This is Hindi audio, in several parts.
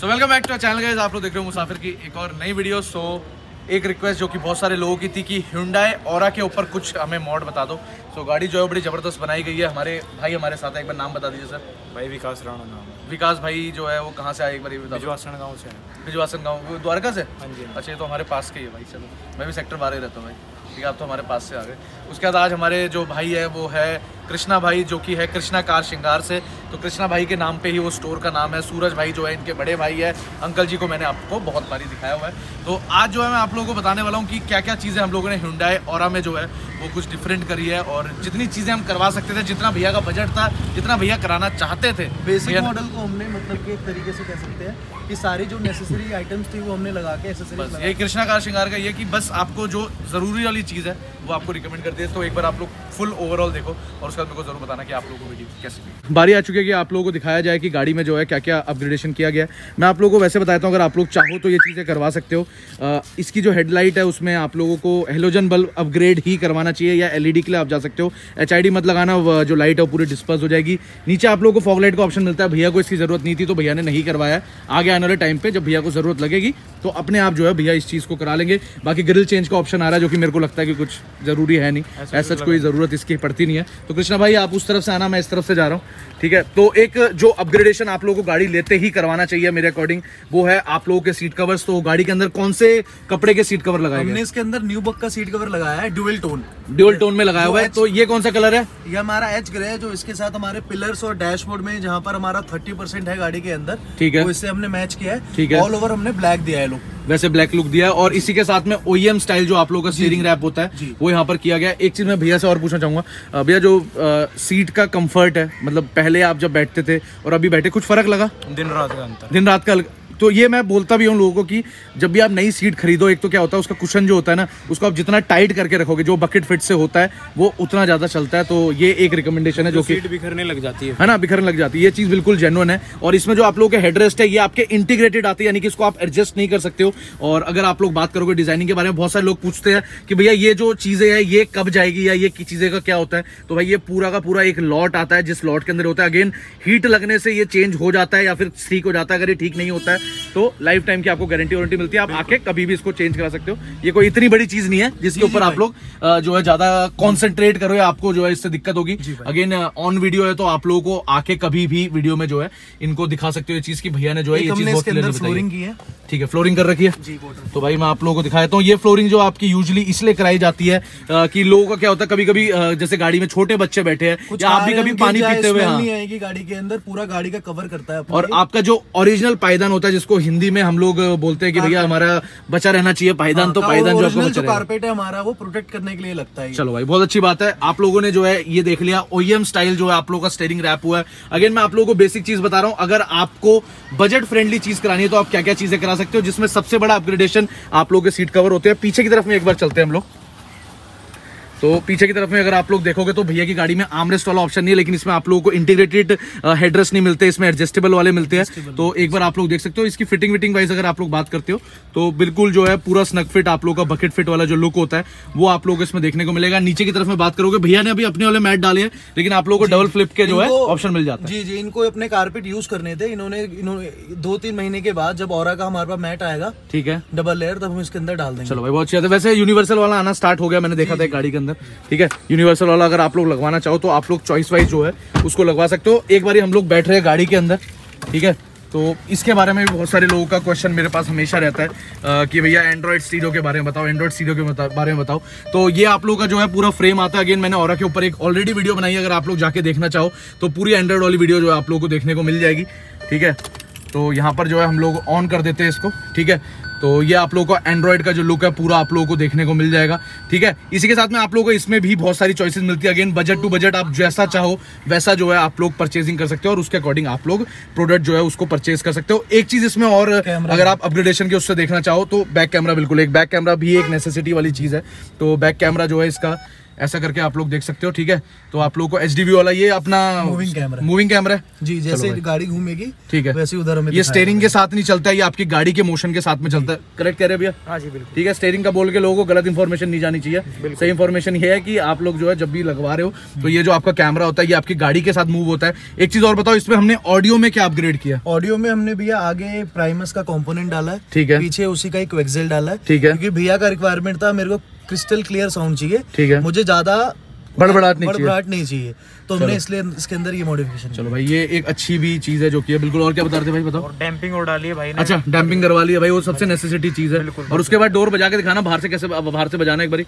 So welcome back to channel guys आप लोग देख रहे हो मुसाफिर की एक और नई वीडियो सो so, एक रिक्वेस्ट जो कि बहुत सारे लोगों की थी कि Hyundai और के ऊपर कुछ हमें मॉड बता दो. सो so, गाड़ी जो है बड़ी ज़बरदस्त बनाई गई है. हमारे भाई हमारे साथ है. एक बार नाम बता दीजिए सर भाई विकास राणा नाम विकास भाई जो है वो कहाँ से आए? एक बार ये बिजवासन गाँव से हैं। बिजवासन गाँव. द्वारका से? हाँ जी अच्छा ये तो हमारे पास के ही है भाई. चलो मैं भी सेक्टर बारह ही रहता हूँ भाई. ठीक है आप तो हमारे पास से आ गए. उसके बाद आज हमारे जो भाई है वो है कृष्णा भाई जो कि है कृष्णा कार श्रृंगार से. तो कृष्णा भाई के नाम पे ही वो स्टोर का नाम है सूरज भाई जो है इनके बड़े भाई है। अंकल जी को मैंने आपको बहुत बारी दिखाया हुआ है। तो आज जो है मैं आप लोगों को बताने वाला हूँ कि क्या क्या चीज़ें हम लोगों ने हिंडाई और में जो है वो कुछ डिफरेंट करी है और जितनी चीज़ें हम करवा सकते थे जितना भैया का बजट था जितना भैया कराना चाहते थे। बेसिक मॉडल को हमने मतलब कि एक तरीके से कह सकते हैं कि सारी जो नेसेसरी आइटम्स थी वो हमने लगा के बस एसेसरीज ये कृष्णा कार श्रृंगार का ये कि बस आपको जो ज़रूरी वाली चीज़ है वो आपको रिकमेंड करती है तो एक बार आप लोग फुल ओवरऑल देखो और उसके बाद मेरे को ज़रूर बताना कि आप लोगों को वीडियो कैसी बारी आ चुकी है कि आप लोगों को दिखाया जाए कि गाड़ी में जो है क्या क्या अपग्रेडेशन किया गया है। मैं आप लोगों को वैसे बताता हूँ अगर आप लोग चाहो तो ये चीज़ें करवा सकते हो। अ, इसकी जो हेडलाइट है उसमें आप लोगों को हेलोजन बल्ब अपग्रेड ही करवाना चाहिए या एलईडी के लिए आप जा सकते हो। एचआईडी मत लगाना जो लाइट है वो पूरी डिस्पर्स हो जाएगी। नीचे आप लोगों को फॉग लाइट का ऑप्शन मिलता है भैया को इसकी ज़रूरत नहीं थी तो भैया ने नहीं करवाया। आगे आने वाले टाइम पर जब भैया को ज़रूरत लगेगी तो अपने आप जो है भैया इस चीज़ को करा लेंगे। बाकी ग्रिल चेंज का ऑप्शन आ रहा है जो कि मेरे को लगता है कि कुछ ज़रूरी है नहीं। ऐसा कोई ज़रूरत इसकी पड़ती नहीं है। तो कृष्णा भाई आप उस तरफ़ से आना मैं इस तरफ़ से जा रहा हूँ। ठीक है? तो एक जो अपग्रेडेशन आप लोगों को गाड़ी लेते ही करवाना चाहिए मेरे अकॉर्डिंग वो है आप लोगों के सीट कवर्स तो गाड़ी के अंदर कौन से कपड़े के सीट कवर लगाए हमने इसके अंदर न्यू बक का सीट कवर लगाया है ड्यूअल टोन ड्यूल टोन में लगाया हुआ है। तो ये कौन सा कलर है? ये हमारा एच ग्रे है जो इसके साथ हमारे पिलर्स और डैशबोर्ड में जहाँ पर हमारा 30% है गाड़ी के अंदर ठीक है। इससे हमने मैच किया है। ऑल ओवर हमने ब्लैक दिया है वैसे ब्लैक लुक दिया है और इसी के साथ में ओईएम स्टाइल जो आप लोगों का स्टीयरिंग रैप होता है वो यहाँ पर किया गया। एक चीज़ मैं भैया से और पूछना चाहूँगा। भैया जो आ, सीट का कंफर्ट है मतलब पहले आप जब बैठते थे और अभी बैठे कुछ फ़र्क लगा? दिन रात का अंतर। दिन रात का तो ये मैं बोलता भी हूँ लोगों को कि जब भी आप नई सीट खरीदो एक तो क्या होता है उसका कुशन जो होता है ना उसको आप जितना टाइट करके रखोगे जो बकेट फिट से होता है वो उतना ज़्यादा चलता है। तो ये एक रिकमेंडेशन है जो कि सीट बिखरने लग जाती है। है ना बिखरने लग जाती है। ये चीज़ बिल्कुल जेनुअन है। और इसमें जो आप लोगों के हेडरेस्ट है ये आपके इंटीग्रेटेड आती है यानी कि इसको आप एडजस्ट नहीं कर सकते हो। और अगर आप लोग बात करोगे डिज़ाइनिंग के बारे में बहुत सारे लोग पूछते हैं कि भैया ये जो चीज़ें है ये कब जाएगी या ये चीज़ें का क्या होता है? तो भाई ये पूरा का पूरा एक लॉट आता है जिस लॉट के अंदर होता है। अगेन हीट लगने से ये चेंज हो जाता है या फिर ठीक हो जाता है। अगर ये ठीक नहीं होता है तो लाइफ टाइम की आपको गारंटी वारंटी मिलती है। आप आके कभी भी इसको चेंज करा सकते हो। ये कोई इतनी बड़ी चीज़ नहीं है जिसके ऊपर आप लोग जो है ज़्यादा कॉन्सेंट्रेट करो या आपको जो है इससे दिक्कत होगी। अगेन ऑन वीडियो है तो आप लोगों को आके कभी भी वीडियो में जो है इनको दिखा सकते हो ये चीज़ की भैया ने जो है ये चीज़ बहुत है। फ्लोरिंग की है। ठीक है फ्लोरिंग कर रखी है। तो भाई मैं आप लोगों को दिखाया हूँ। ये फ्लोरिंग जो आपकी यूजली इसलिए कराई जाती है कि लोगों का क्या होता है कभी कभी जैसे गाड़ी में छोटे बच्चे बैठे हैं या आप भी कभी पानी पीते हुए हाँ गाड़ी के अंदर पूरा गाड़ी का कवर करता है और आपका जो ओरिजिनल पायदान होता है जिसको हिंदी में हम लोग बोलते हैं कि भैया हमारा बचा रहना चाहिए पायदान तो हाँ, पायदान जो आपको बचा जो कारपेट है। हमारा वो प्रोटेक्ट करने के लिए लगता है चलो भाई बहुत अच्छी बात है। आप लोगों ने जो है ये देख लिया। ओईएम स्टाइल जो है आप लोगों का स्टेरिंग रैप हुआ है। अगेन मैं आप लोगों को बेसिक चीज़ बता रहा हूँ। अगर आपको बजट फ्रेंडली चीज़ करानी है तो आप क्या क्या चीज़ें करा सकते हो जिसमें सबसे बड़ा अपग्रेडेशन आप लोगों के सीट कवर होते हैं। पीछे की तरफ़ में एक बार चलते हैं हम लोग। तो पीछे की तरफ़ में अगर आप लोग देखोगे तो भैया की गाड़ी में आमरेस्ट वाला ऑप्शन नहीं है लेकिन इसमें आप लोगों को इंटीग्रेटेड हेडरेस्ट नहीं मिलते इसमें एडजस्टेबल वाले मिलते हैं। तो एक बार आप लोग देख सकते हो इसकी फिटिंग विटिंग वाइज अगर आप लोग बात करते हो तो बिल्कुल जो है पूरा स्नक फिट आप लोग का बकेट फिट वाला जो लुक होता है वो आप लोग इसमें देखने को मिलेगा। नीचे की तरफ़ में बात करोगे भैया ने अभी अपने वाले मैट डाले हैं लेकिन आप लोगों को डबल फ्लिप के जो है ऑप्शन मिल जाता है। जी जी इनको अपने कारपेट यूज़ करने थे। इन्होंने इन्होंने दो तीन महीने के बाद जब और का हमारे पास मैट आएगा ठीक है। डबल लेयर तब हम इसके अंदर डाल देंगे। चलो भाई बहुत अच्छी वैसे यूनिवर्सल वाला आना स्टार्ट हो गया मैंने देखा था गाड़ी के अंदर। ठीक है? यूनिवर्सल वाला अगर आप लोग लगवाना चाहो तो आप लोग चॉइस वाइज जो है उसको लगवा सकते हो। एक बारी हम लोग बैठ रहे हैं गाड़ी के अंदर। ठीक है? तो इसके बारे में भी बहुत सारे लोगों का क्वेश्चन मेरे पास हमेशा रहता है अ, कि भैया एंड्रॉइड स्टीरियो के बारे में बताओ एंड्रॉइड स्टीरियो के बारे में बताओ। तो ये आप लोगों का जो है पूरा फ्रेम आता है। अगेन मैंने और के ऊपर एक ऑलरेडी वीडियो बनाई है अगर आप लोग जाके देखना चाहो तो पूरी एंड्रॉइड वाली वीडियो जो है आप लोगों को देखने को मिल जाएगी। ठीक है? तो यहाँ पर जो है हम लोग ऑन कर देते हैं इसको। ठीक है? तो ये आप लोगों को एंड्रॉइड का जो लुक है पूरा आप लोगों को देखने को मिल जाएगा ठीक है? इसी के साथ में आप लोगों को इसमें भी बहुत सारी चॉइसेस मिलती है। अगेन बजट टू बजट आप जैसा चाहो वैसा जो है आप लोग परचेजिंग कर सकते हो और उसके अकॉर्डिंग आप लोग प्रोडक्ट जो है उसको परचेज कर सकते हो। एक चीज़ इसमें और अगर आप अपग्रेडेशन के उससे देखना चाहो तो बैक कैमरा बिल्कुल एक बैक कैमरा भी एक नेसेसिटी वाली चीज़ है। तो बैक कैमरा जो है इसका ऐसा करके आप लोग देख सकते हो ठीक है? तो आप लोग को एचडीवी वाला ये अपना Moving camera। मूविंग कैमरा है। जी जैसे गाड़ी घूमेगी ठीक है। वैसे उधर हमें ये। स्टेयरिंग के साथ नहीं चलता है ये आपकी गाड़ी के मोशन के साथ में चलता है। करेक्ट कह रहे भैया? हाँ जी बिल्कुल। ठीक है स्टेयरिंग का बोल के लोगों को गलत इन्फॉर्मेशन नहीं जानी चाहिए। सही इन्फॉर्मेशन ये है कि आप लोग जो है जब भी लगवा रहे हो तो ये जो आपका कैमरा होता है ये आपकी गाड़ी के साथ मूव होता है। एक चीज़ और बताओ इसमें हमने ऑडियो में क्या अपग्रेड किया? ऑडियो में हमने भैया आगे प्राइमस का कंपोनेंट डाला है ठीक है। पीछे उसी का एक वेक्सेल डाला है। ठीक है। क्योंकि भैया का रिक्वायरमेंट था मेरे को क्रिस्टल क्लियर साउंड चाहिए। ठीक है। मुझे ज़्यादा बड़बड़ाट नहीं चाहिए। बड़बड़ाहट नहीं चाहिए। तो हमने इसलिए इसके अंदर ये मॉडिफिकेशन चलो भाई ये एक अच्छी भी चीज़ है जो कि है। बिल्कुल और क्या बता रहे थे भाई बताओ। और डैम्पिंग और डाली है भाई ने। अच्छा डैम्पिंग करवा लिया भाई वो सबसे नेसेसिटी चीज़ है। और उसके बाद डोर बजा के दिखाना बाहर से कैसे बाहर से बजाना एक बारी।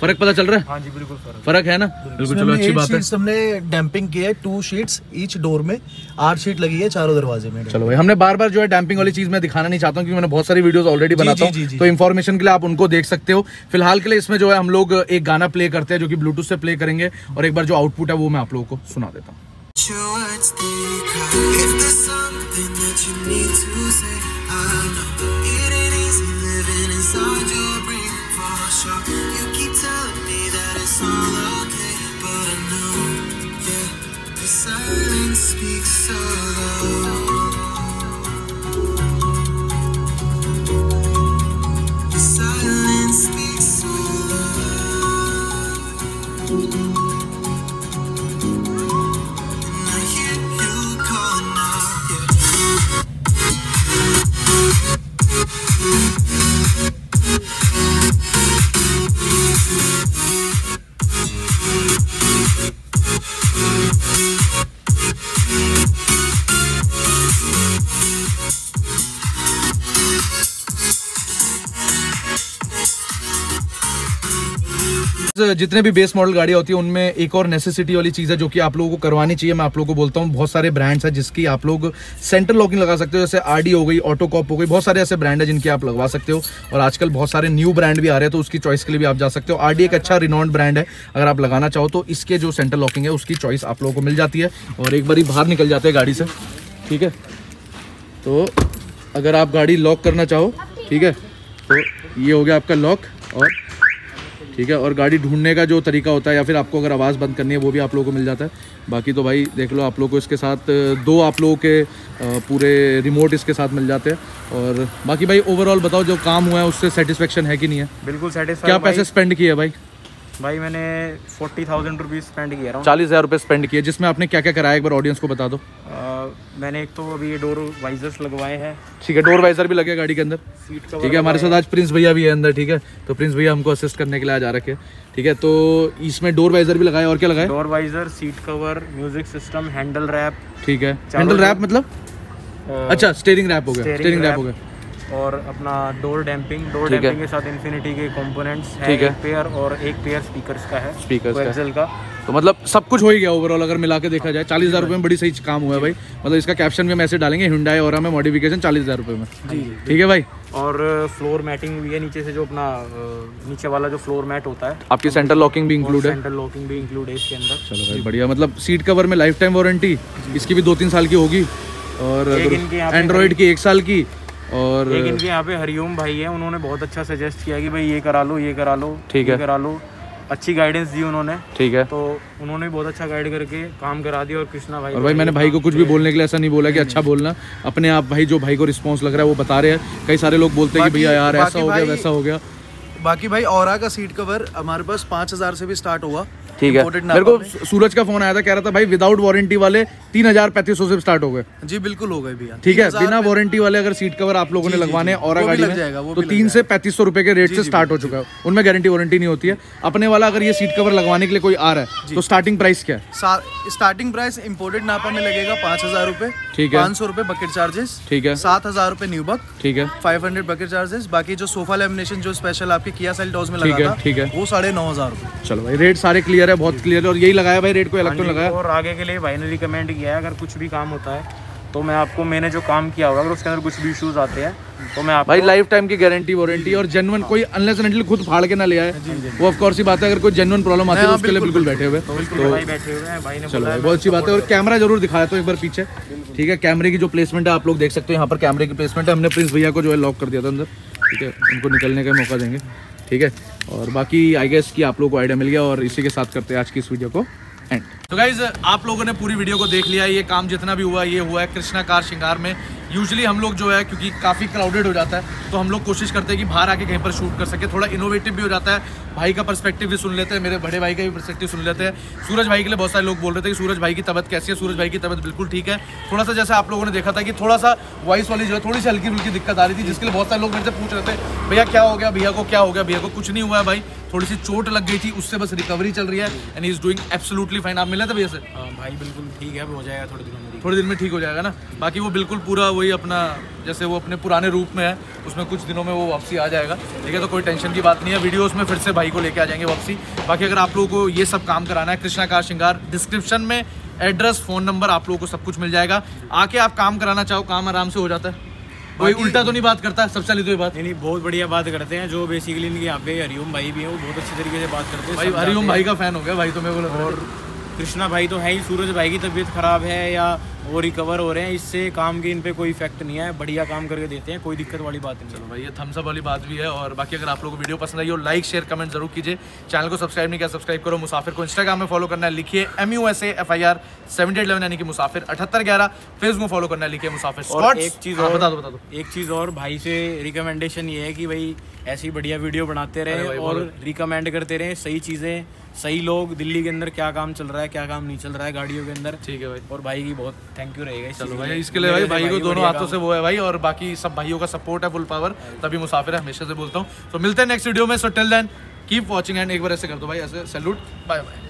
फ़र्क पता चल रहा है? हाँ जी बिल्कुल फ़र्क। फ़र्क है ना? बिल्कुल। चलो अच्छी बात है। हमने डैम्पिंग की है टू शीट्स ईच डोर में। आठ शीट लगी है चारों दरवाजे में। चलो भाई हमने बार बार जो है डैम्पिंग वाली चीज़ मैं दिखाना नहीं चाहता हूँ क्योंकि मैंने बहुत सारी वीडियोस ऑलरेडी बनाता हूँ। तो इन्फॉर्मेशन के लिए आप उनको देख सकते हो। फ़िलहाल के लिए इसमें जो है हम लोग एक गाना प्ले करते हैं जो कि ब्लूटूथ से प्ले करेंगे और एक बार जो आउटपुट है वो मैं आप लोगों को सुना देता हूँ। Your so. जितने भी बेस मॉडल गाड़ियाँ होती है, उनमें एक और नेसेसिटी वाली चीज़ है जो कि आप लोगों को करवानी चाहिए। मैं आप लोगों को बोलता हूँ, बहुत सारे ब्रांड्स हैं जिसकी आप लोग सेंटर लॉकिंग लगा सकते हो, जैसे आरडी हो गई ऑटोकॉप हो गई, बहुत सारे ऐसे ब्रांड है जिनके आप लगवा सकते हो। और आजकल बहुत सारे न्यू ब्रांड भी आ रहे हैं तो उसकी चॉइस के लिए भी आप जा सकते हो। आरडी एक अच्छा रिनॉन्ड ब्रांड है, अगर आप लगाना चाहो तो इसके जो सेंटर लॉकिंग है, उसकी चॉइस आप लोगों को मिल जाती है। और एक बार बाहर निकल जाते हैं गाड़ी से, ठीक है? तो अगर आप गाड़ी लॉक करना चाहो, ठीक है? तो ये हो गया आपका लॉक और ठीक है? और गाड़ी ढूँढने का जो तरीका होता है या फिर आपको अगर आवाज़ बंद करनी है वो भी आप लोगों को मिल जाता है। बाकी तो भाई देख लो आप लोगों को इसके साथ दो आप लोगों के पूरे रिमोट इसके साथ मिल जाते हैं। और बाकी भाई ओवरऑल बताओ जो काम हुआ है उससे सेटिस्फेक्शन है कि नहीं है? बिल्कुल क्या पैसे स्पेंड किए भाई? भाई मैंने फोर्टी थाउज़ेंड रुपीज़ स्पेंड किया रहा चालीस हज़ार रुपये स्पेंड किए। जिसमें आपने क्या क्या कराया? एक बार ऑडियंस को बता दो। आ, मैंने एक तो अभी ये डोर वाइजर्स लगवाए हैं। ठीक है डोर वाइजर भी लगे गाड़ी के अंदर। सीट ठीक है हमारे साथ आज प्रिंस भैया भी है अंदर ठीक है? तो प्रिंस भैया हमको असिस्ट करने के लिए आज आ रखे ठीक है तो इसमें डोर वाइजर भी लगाया और क्या लगाया door visor seat cover music system handle wrap ठीक है। हैंडल रैप मतलब? अच्छा स्टेयरिंग रैप हो गया। स्टेयरिंग रैप हो गया। और अपना डोर डैम्पिंग डोर डैम्पिंग के साथ इन्फिनिटी के कंपोनेंट्स है ठीक है। एक पेयर और एक पेयर स्पीकर्स का है का। एक्सेल का। तो मतलब सब कुछ हो ही गया ओवरऑल अगर मिला के देखा जाए। चालीस हज़ार रुपये में बड़ी सही काम हुआ है भाई। मतलब इसका कैप्शन भी हम ऐसे डालेंगे हिंडाई और हमें मॉडिफिकेशन चालीस हज़ार रुपये में। जी। ठीक है भाई? और फ्लोर मैटिंग भी है नीचे से जो अपना नीचे वाला जो फ्लोर मैट होता है। आपकी सेंटर लॉकिंग भी इंक्लूड है। सेंटर लॉकिंग भी इंक्लूड है इसके अंदर। चलो भाई बढ़िया। मतलब सीट कवर में लाइफ टाइम वारंटी इसकी भी दो तीन साल की होगी। और एंड्रॉइड की एक साल की और एक इनके यहाँ पे हरिओम भाई है उन्होंने बहुत अच्छा सजेस्ट किया कि भाई ये करा लो ये करा लो ठीक है। करा लो। अच्छी गाइडेंस दी उन्होंने। ठीक है। तो उन्होंने बहुत अच्छा गाइड करके काम करा दिया और कृष्णा भाई और भाई मैंने भाई को कुछ भी बोलने के लिए ऐसा नहीं बोला कि अच्छा बोलना। अपने आप भाई जो भाई को रिस्पॉन्स लग रहा है वो बता रहे हैं। कई सारे लोग बोलते हैं कि भैया यार ऐसा हो गया वैसा हो गया। बाकी भाई और का सीट कवर हमारे पास पाँच हज़ार से भी स्टार्ट हुआ। ठीक है। मेरे को सूरज का फ़ोन आया था कह रहा था भाई विदाउट वारंटी वाले तीन हज़ार पैंतीस सौ से स्टार्ट हो गए। जी बिल्कुल हो गए भैया। ठीक है बिना वारंटी वाले अगर सीट कवर आप लोगों ने लगवाने और गाड़ी लग में तो तीन से पैंतीस सौ रुपए के रेट से स्टार्ट हो चुका है। उनमें गारंटी वारंटी नहीं होती है। अपने वाला अगर ये सीट कवर लगवाने के लिए कोई आ रहा है तो स्टार्टिंग प्राइस क्या है? स्टार्टिंग प्राइस इम्पोर्टेड नापा में लगेगा पाँच हज़ार रूपए। ठीक है। पाँच सौ रूपए बकेट चार्जेस ठीक है। सात हज़ार रूपए न्यू बक ठीक है। फाइव हंड्रेड बकेट चार्जेस बाकी जो सोफा लेमिनेशन जो स्पेशल आपके किया सेल टॉस में लगा था ठीक है। वो साढ़े नौ हज़ार रूपए। चलो भाई रेट सारे क्लियर है बहुत क्लियर है और यही लगाया भाई रेट कोई अलग तो लगाया। और आगे के लिए भाई ने रिकमेंड किया है अगर कुछ भी काम होता है तो मैं आपको मैंने जो काम किया होगा अगर उसके अंदर कुछ भी इश्यूज़ आते हैं तो मैं आपको भाई लाइफ टाइम की गारंटी वारंटी और जेनवन कोई अनलेस एंड खुद फाड़ के ना ले आए वो ऑफ़ कोर्स ही बात है अगर कोई जेनवन प्रॉब्लम आती है तो उसके लिए बिल्कुल बैठे हुए। बिल्कुल भाई बैठे हुए हैं भाई ने चलो है बहुत अच्छी बात है। और कैमरा ज़रूर दिखाया तो एक बार पीछे। ठीक है कैमरे की जो प्लेसमेंट है आप लोग देख सकते हो यहाँ पर कैमरे की प्लेसमेंट है हमने प्रिंस भैया को जो है लॉक कर दिया था अंदर। ठीक है? उनको निकलने का मौका देंगे, ठीक है? और बाकी आई गेस कि आप लोगों को आइडिया मिल गया और इसी के साथ करते हैं आज की इस वीडियो को एंड तो गाइज़ आप लोगों ने पूरी वीडियो को देख लिया, ये काम जितना भी हुआ, ये हुआ है कृष्णा कार श्रृंगार में। यूजुअली हम लोग जो है क्योंकि काफ़ी क्राउडेड हो जाता है तो हम लोग कोशिश करते हैं कि बाहर आके कहीं पर शूट कर सके। थोड़ा इनोवेटिव भी हो जाता है। भाई का पर्सपेक्टिव भी सुन लेते हैं मेरे बड़े भाई का भी पर्सपेक्टिव सुन लेते हैं। सूरज भाई के लिए बहुत सारे लोग बोल रहे थे कि सूरज भाई की तबीयत कैसी है सूरज भाई की तबीयत बिल्कुल ठीक है। थोड़ा सा जैसे आप लोगों ने देखा था कि थोड़ा सा वॉइस वाली जो है थोड़ी सी हल्की फुल्की दिक्कत आ रही थी जिसके लिए बहुत सारे लोग मेरे से पूछ रहे थे भैया क्या हो गया भैया को क्या हो गया भैया को कुछ नहीं हुआ है भाई। थोड़ी सी चोट लग गई थी उससे बस रिकवरी चल रही है and is doing absolutely fine आप मिले थे भैया से? हाँ, भाई बिल्कुल ठीक है हो जाएगा थोड़े दिनों। थोड़े दिन में ठीक हो जाएगा ना? बाकी वो बिल्कुल पूरा वही अपना जैसे वो अपने पुराने रूप में है उसमें कुछ दिनों में वो वापसी आ जाएगा। ठीक है तो कोई टेंशन की बात नहीं है। वीडियोस में फिर से भाई को लेके आ जाएँगे वापसी। बाकी अगर आप लोगों को ये सब काम कराना है कृष्णा कार श्रृंगार डिस्क्रिप्शन में एड्रेस फ़ोन नंबर आप लोगों को सब कुछ मिल जाएगा। आके आप काम कराना चाहो काम आराम से हो जाता है। कोई उल्टा तो नहीं बात करता सबसे पहले तो ये बात। नहीं नहीं बहुत बढ़िया बात करते हैं जो बेसिकली इनके यहाँ पे हरिओम भाई भी हैं वो बहुत अच्छे तरीके से बात करते हैं भाई हरिओम भाई का फ़ैन हो गया भाई तो मेरे को। और कृष्णा भाई तो है ही सूरज भाई की तबीयत खराब है या वो रिकवर हो रहे हैं इससे काम की इन पे कोई इफ़ेक्ट नहीं है बढ़िया काम करके देते हैं कोई दिक्कत वाली बात नहीं चलो भाई ये थम्सअप वाली बात भी है और बाकी अगर आप लोगों को वीडियो पसंद आई हो लाइक शेयर कमेंट ज़रूर कीजिए। चैनल को सब्सक्राइब नहीं किया सब्सक्राइब करो। मुसाफिर को इंस्टाग्राम में फॉलो करना है लिखिए M U S F I R seventy eight यानी कि मुसाफिर अठहत्तर ग्यारह। फेसबुक में फॉलो करना है लिखिए मुसाफिर और एक चीज़ हाँ, और बता दो बता दो। एक चीज़ और भाई से रिकमेंडेशन ये है कि भाई ऐसी बढ़िया वीडियो बनाते रहे और रिकमेंड करते रहे सही चीज़ें सही लोग दिल्ली के अंदर क्या काम चल रहा है क्या काम नहीं चल रहा है गाड़ियों के अंदर। ठीक है भाई। और भाई की बहुत थैंक यू रहेगा चलो भाई इसके लिए भाई भाई को दोनों हाथों से वो है भाई और बाकी सब भाइयों का सपोर्ट है फुल पावर तभी मुसाफिर है हमेशा से बोलता हूँ। तो मिलते हैं नेक्स्ट वीडियो में so till then keep watching and एक बार ऐसे कर दो भाई ऐसे सैल्यूट बाय बाय